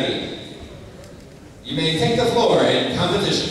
ready. You may take the floor in competition.